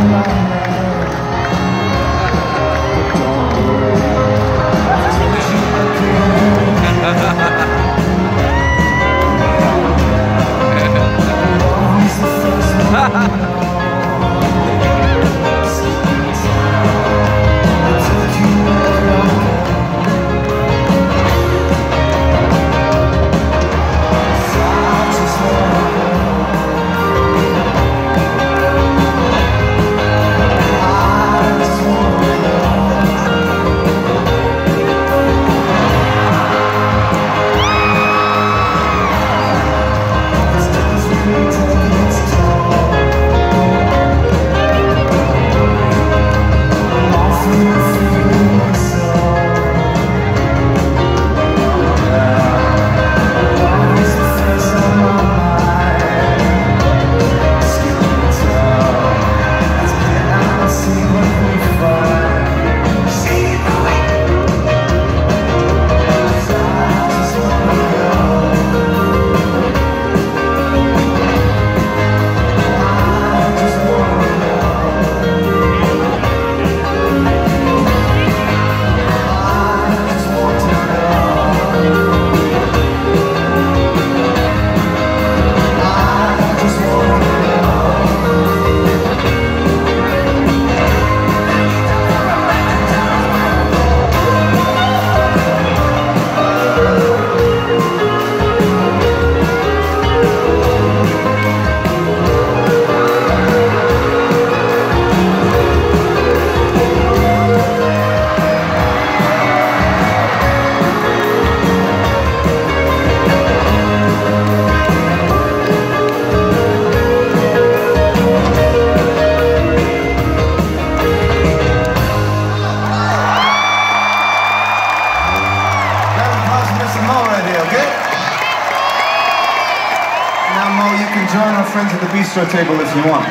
you can join our friends at the bistro table if you want.